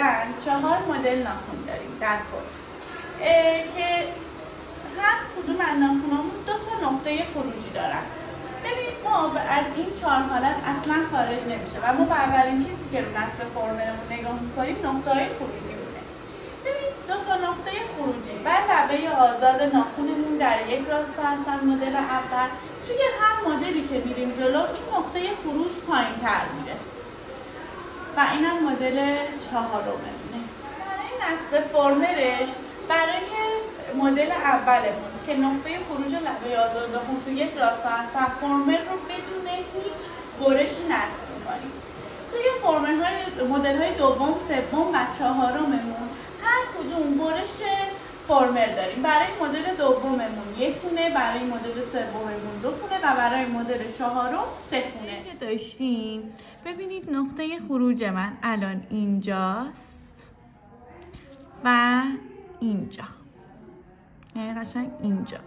شدن چهار مدل ناخون داریم در کل. که هر کدوم از ناخونامون دو تا نقطه خروجی دارن. ببینید ما از این چهار حالت اصلا خارج نمیشه و ما اولین چیزی که رو نسل فرملمون نگاه می‌کنیم نقطه های خروجی مونه ببینید دو تا نقطه خروجی. و لبه آزاد ناخونمون در یک راستا هستن مدل اول. توی هر مدلی که میریم جلو این نقطه خروج پایین تر میره. اینم مدل چهارمه. برای نصب فرمرش برای مدل اولمون که نقطه خروج لبه آزاد خون تو یک راستا هستن فرمر رو بدون هیچ برشی نصب می‌کنیم. توی فرمر های مدل های دوم، سوم و چهارممون هر کدوم برش فرمر داریم. برای مدل دوممون یک خونه برای مدل سوممون دو خونه و برای مدل چهارم سه خونه. که داشتیم؟ ببینید نقطه خروج من الان اینجاست و اینجا. یعنی قشنگ اینجا.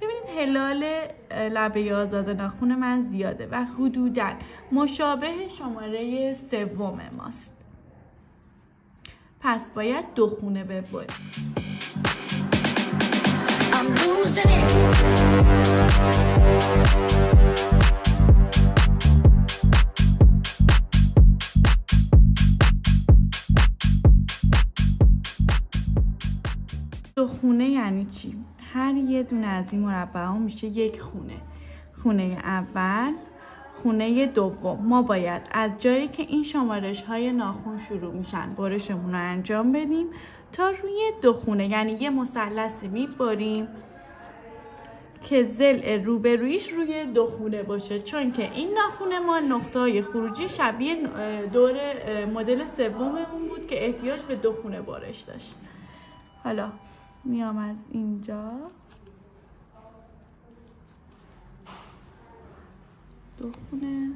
ببینید هلال لبه آزاد ناخون من زیاده و حدودا مشابه شماره سوم ماست. پس باید دو خونه ببریم. دو خونه یعنی چی؟ هر یه دونه از این مربع ها میشه یک خونه. خونه اول خونه دوم. ما باید از جایی که این شمارش های ناخون شروع میشن برشمون رو انجام بدیم تا روی دو خونه یعنی یه مثلثی میباریم که زل روبرویش روی دو باشه چون که این ناخونه ما نقطه های خروجی شبیه دور مدل سوممون بود که احتیاج به دو خونه بارش داشت. حالا میام از اینجا. دو خونه.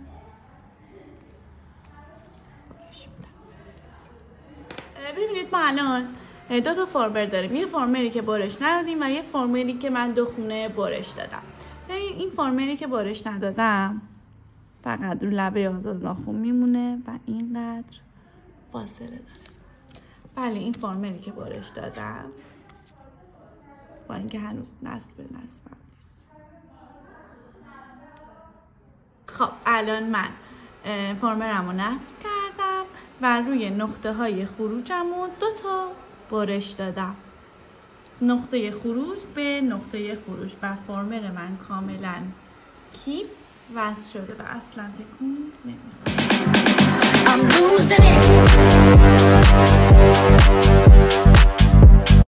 ببینید ما الان دو تا فرمر داریم. یه فرمری که برش ندادیم و یه فرمری که من دو خونه برش دادم. ببین این فرمری که برش ندادم فقط رو لبه آزاد ناخون میمونه و اینقدر فاصله داره. بله این فرمری که برش دادم. با اینکه هنوز نصب نصبم نیست. خب الان من فرمرم رو نصب کردم و روی نقطه های خروجم رو دو تا برش دادم. نقطه خروج به نقطه خروج و فرمر من کاملا کیپ وصل شده و اصلا تکون نمی‌خواد.